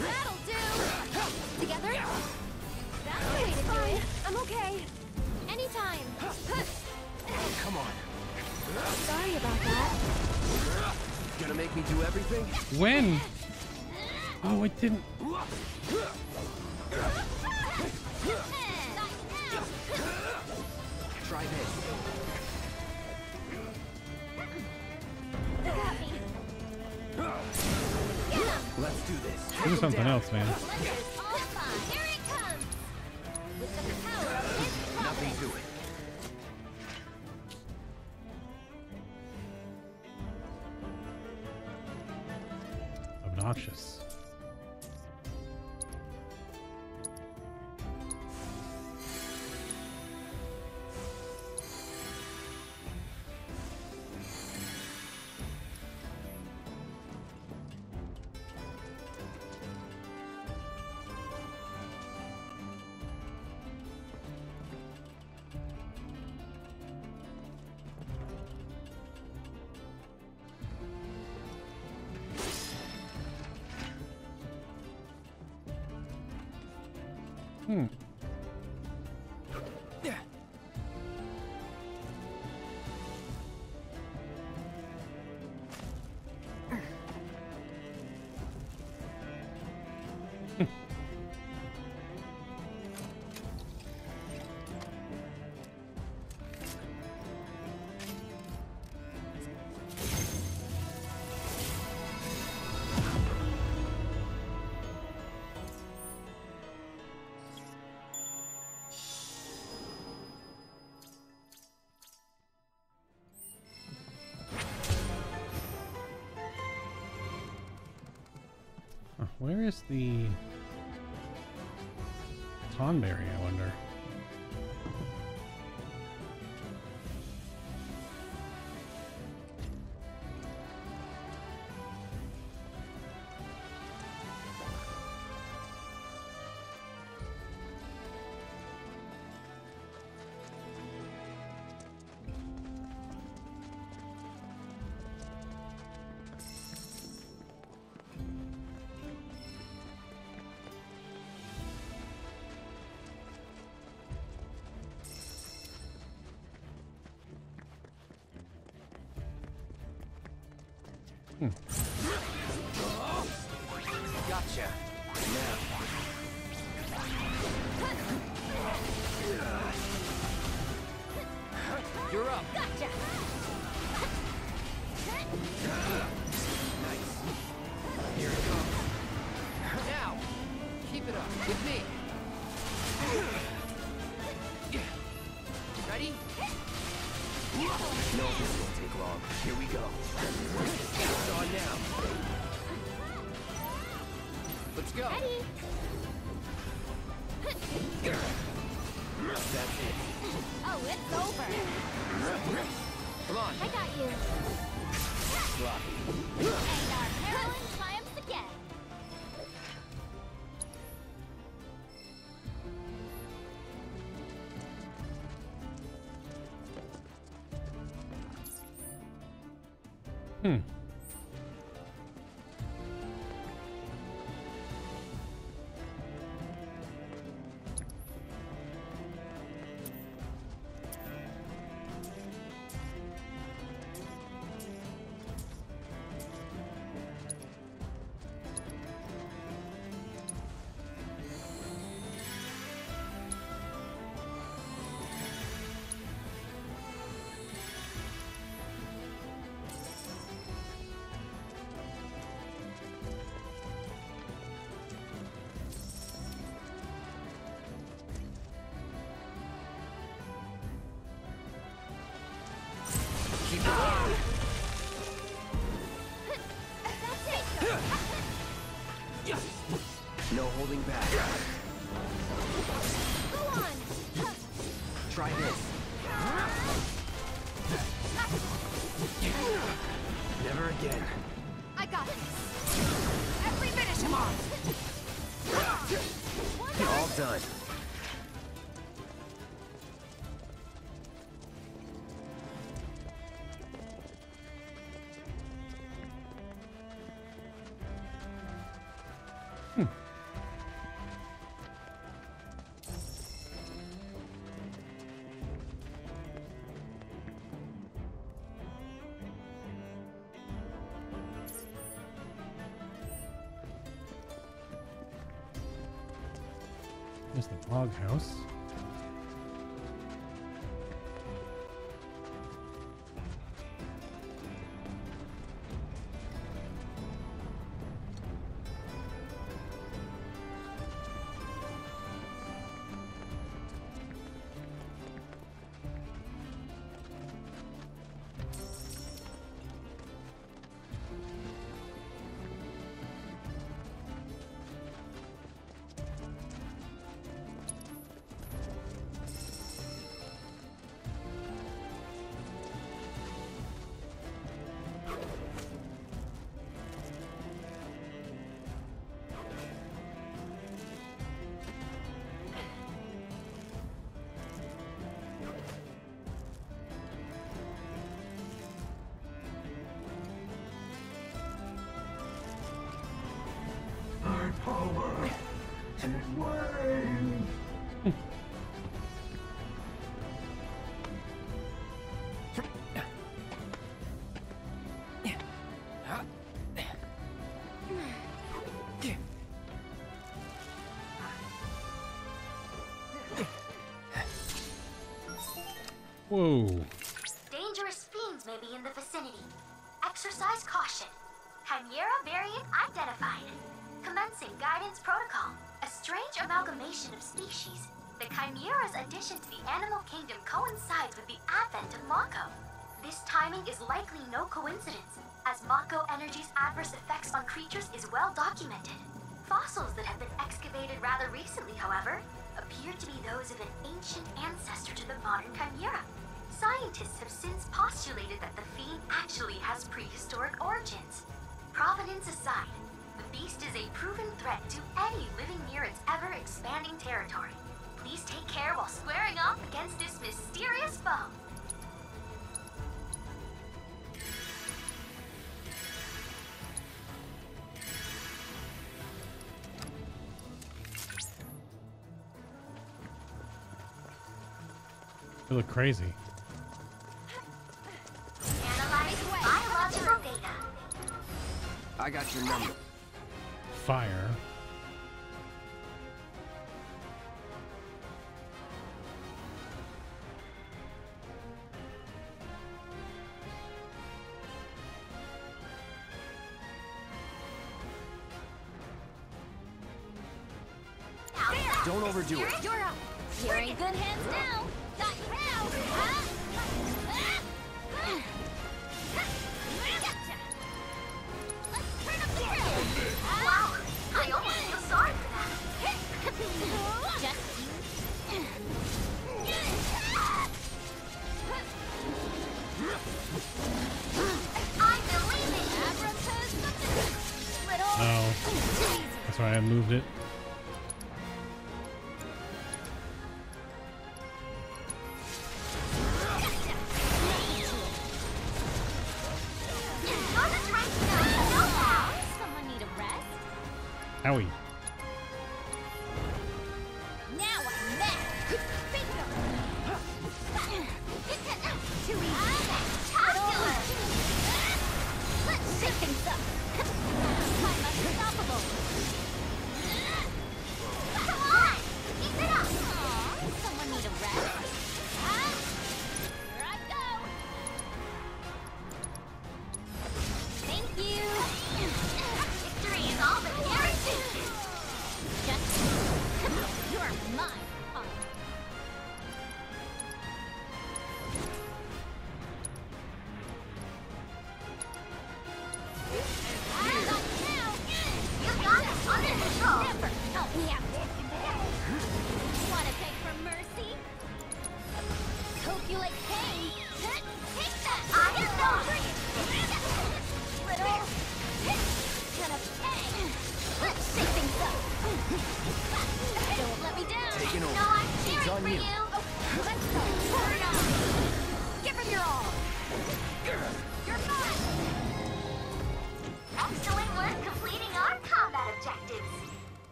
That'll do. Together? That's the way to do it. I'm okay. Anytime. Come on. Sorry about that. Gonna make me do everything? When? Oh, it didn't. Do something else, man. Where is the Tonberry, I wonder? You're up. Gotcha. Nice. Here it comes. Now. Keep it up. With me. Ready? No, this won't take long. Here we go. It's on now. Let's go. Ready? That's it. It's over. Come on. I got you. Sloppy. And our heroine triumphs again. Hmm. The log Whoa. Dangerous fiends may be in the vicinity. Exercise caution. Chimera variant identified. Commencing guidance protocol. Strange amalgamation of species. The Chimera's addition to the animal kingdom coincides with the advent of Mako. This timing is likely no coincidence, as Mako energy's adverse effects on creatures is well documented. Fossils that have been excavated rather recently, however, appear to be those of an ancient ancestor to the modern Chimera. Scientists have since postulated that the fiend actually has prehistoric origins. Providence aside, the beast is a proven threat to any living near its ever expanding territory. Please take care while squaring off against this mysterious foe. They look crazy. Analyze biological data. I got your number. Fire. Don't overdo it. You're up. You're in good hands now. Why I moved it.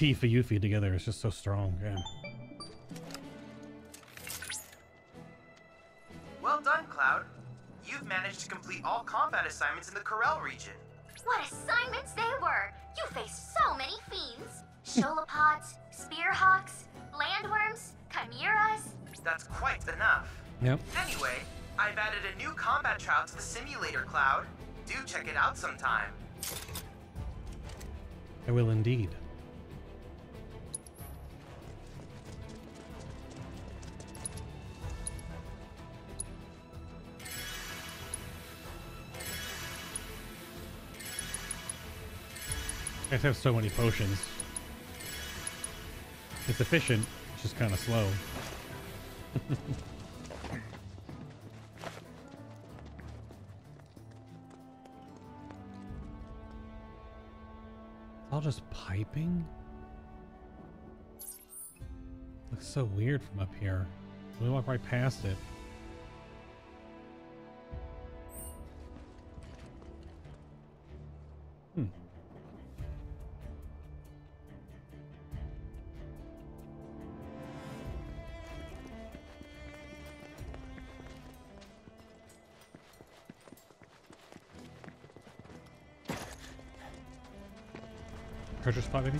Tifa Yuffie together is just so strong. Yeah. Well done, Cloud. You've managed to complete all combat assignments in the Corel region. What assignments they were! You faced so many fiends! Shoalopods, spearhawks, landworms, chimeras. That's quite enough. Yep. Anyway, I've added a new combat trial to the simulator, Cloud. Do check it out sometime. I will indeed. I have so many potions. It's efficient, it's just kind of slow. It's all just piping? Looks so weird from up here. We walk right past it. Treasure spot, maybe?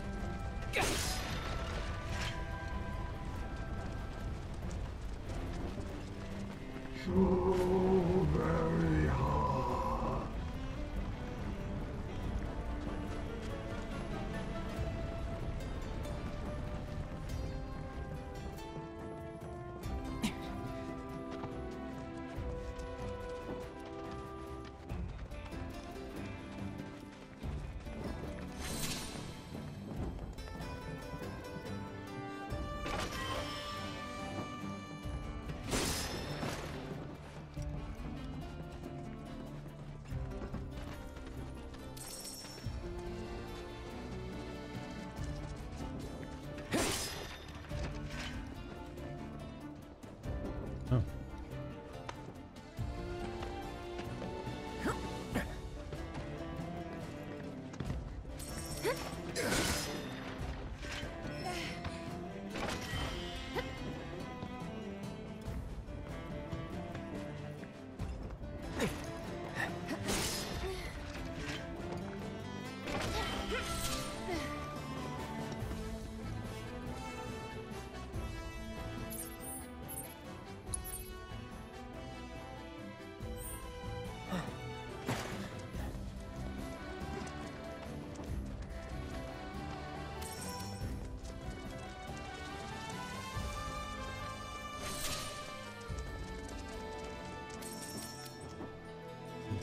So very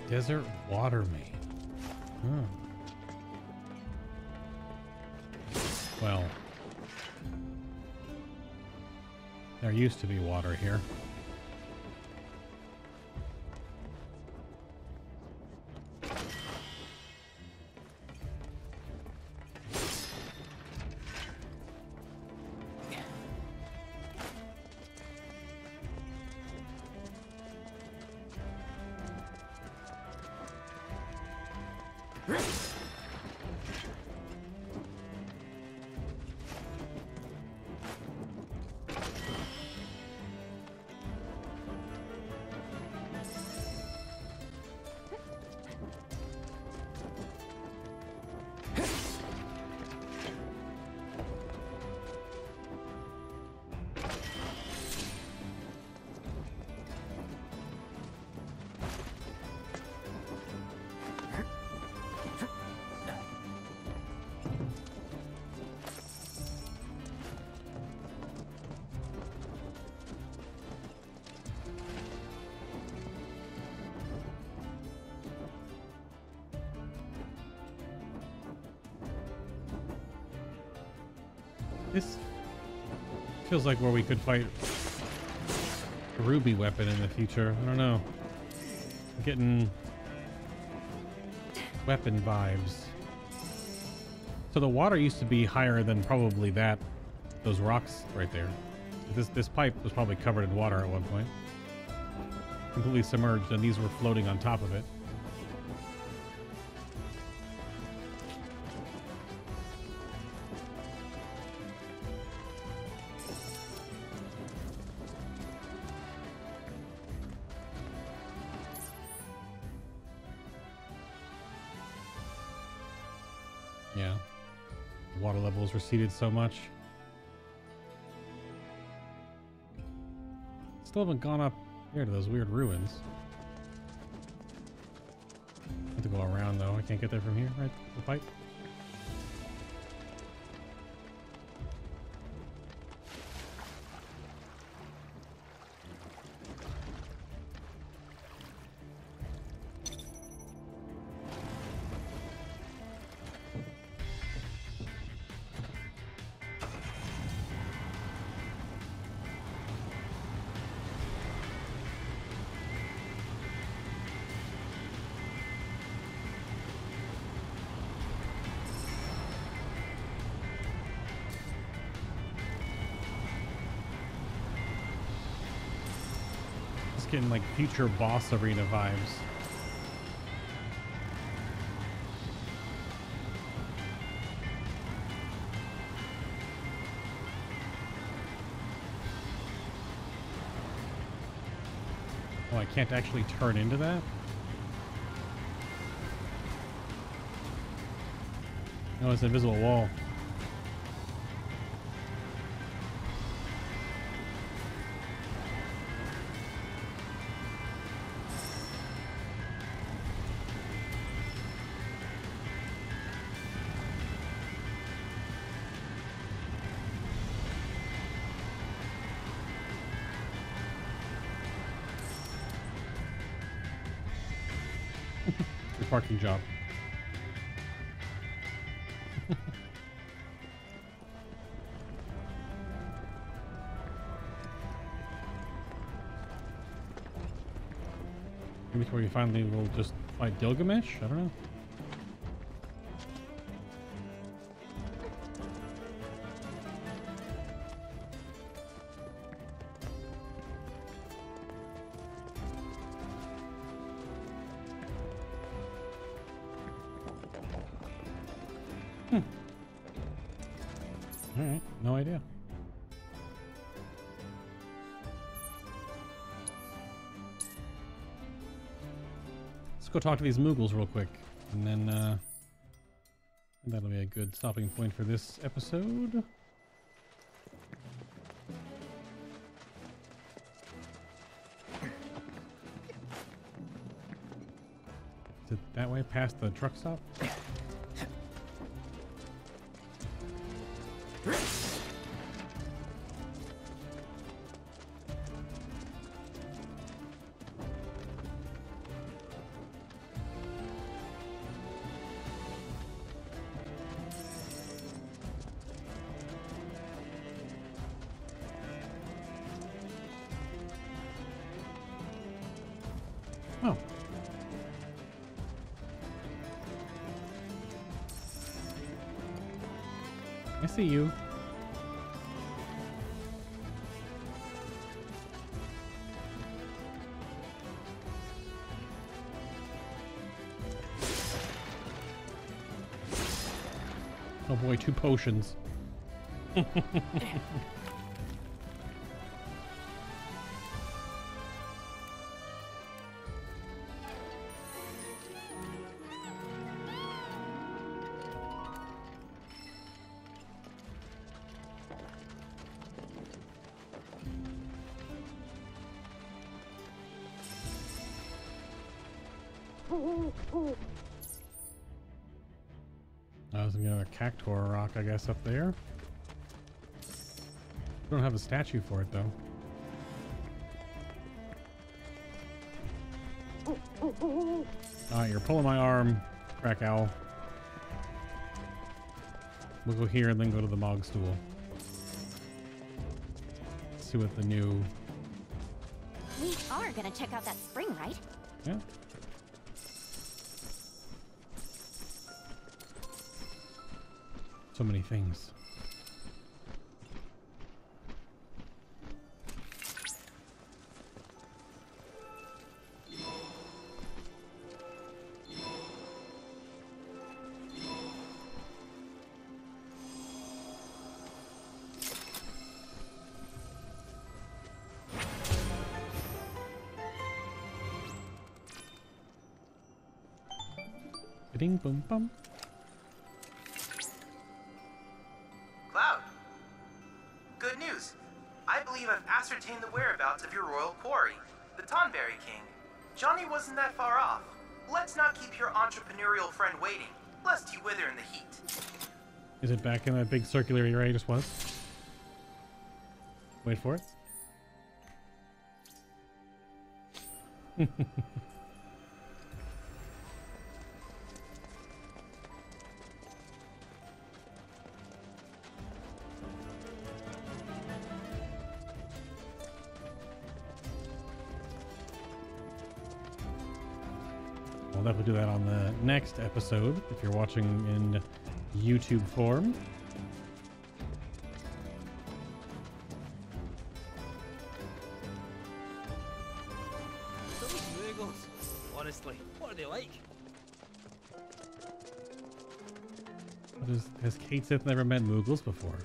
Desert water main. Huh. Well, there used to be water here. Feels like where we could fight a ruby weapon in the future. I don't know. I'm getting weapon vibes. So the water used to be higher than probably that, those rocks right there. This this pipe was probably covered in water at one point, completely submerged, and these were floating on top of it. Receded so much. Still haven't gone up here to those weird ruins. have to go around though. I can't get there from here, right? The pipe? Future boss arena vibes. Oh, I can't actually turn into that? No, it's an invisible wall. Parking job. Maybe before you finally will just fight Gilgamesh? I don't know. Talk to these Moogles real quick, and then uh, that'll be a good stopping point for this episode. Is it that way past the truck stop? Two potions. I guess, up there. Don't have a statue for it, though. Alright, you're pulling my arm, crack owl. We'll go here and then go to the Mog stool. see what the new We are gonna check out that spring, right? yeah. So many things. Ding boom bum. Is it back in that big circular area I just was? Wait for it. We'll definitely do that on the next episode if you're watching in YouTube form. Those. Honestly, what are they like? What is, has Cait Sith never met Moogles before?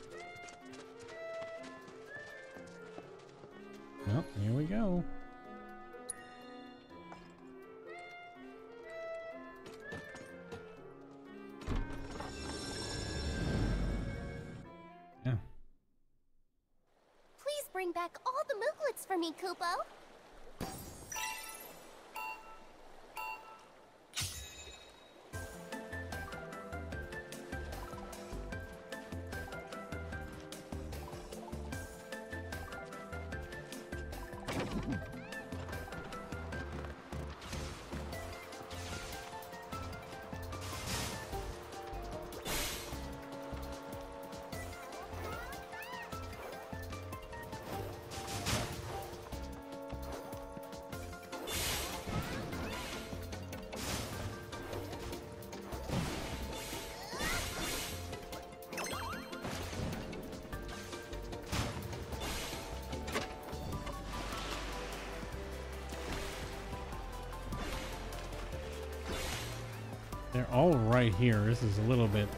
Here. This is a little bit.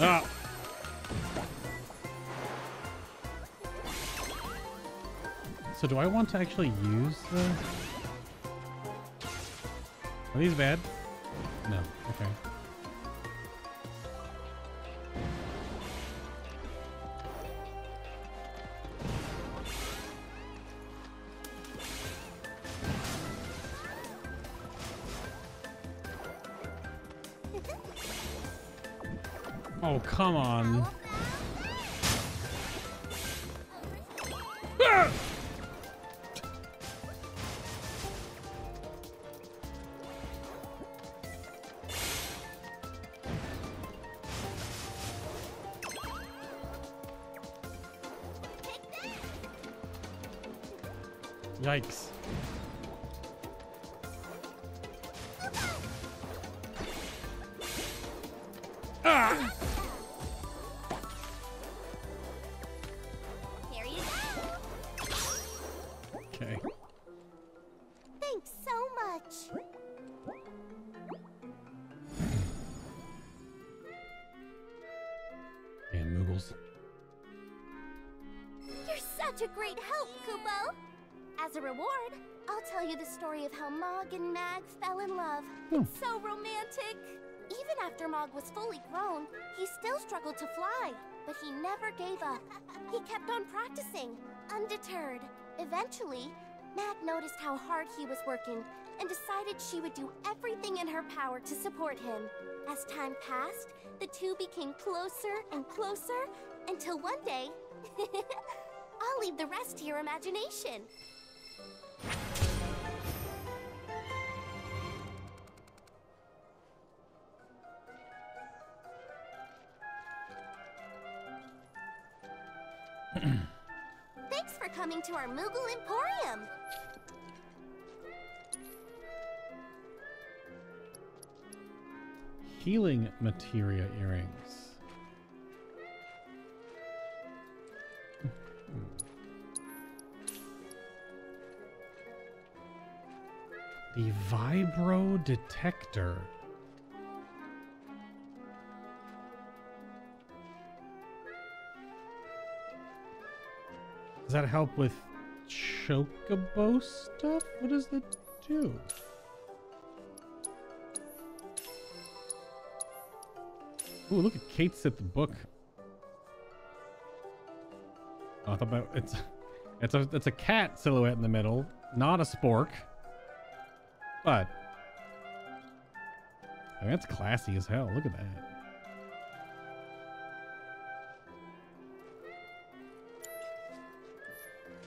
Ah! So do I want to actually use the... Are these bad? No. Okay. Such a great help, Kupo. As a reward, I'll tell you the story of how Mog and Mag fell in love. It's so romantic. Even after Mog was fully grown, he still struggled to fly, but he never gave up. He kept on practicing, undeterred. Eventually, Mag noticed how hard he was working and decided she would do everything in her power to support him. As time passed, the two became closer and closer until one day, I'll leave the rest to your imagination. Thanks for coming to our Moogle Emporium. Healing materia earrings. The vibro detector. Does that help with chocobo stuff? What does that do? Ooh, look at Kate's at the book. Oh, I thought that it's it's a it's a cat silhouette in the middle, not a spork. But I mean, that's classy as hell. Look at that.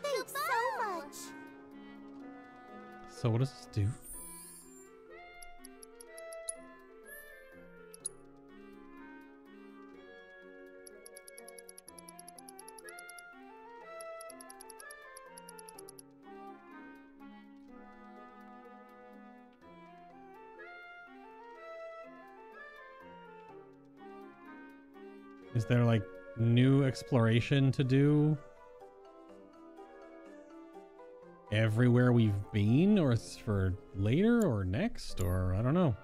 Thanks so much. So what does this do? There like new exploration to do everywhere we've been, or it's for later or next, or I don't know.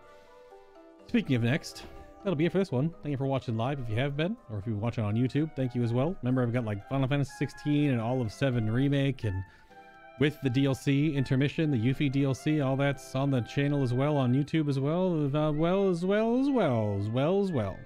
Speaking of next, that'll be it for this one. Thank you for watching live if you have been, or if you're watching on YouTube, thank you as well. Remember, I've got like Final Fantasy 16 and all of 7 Remake, and with the DLC intermission, the Yuffie DLC, all that's on the channel as well, on YouTube as well, uh, well, as well, as well, as well, as well.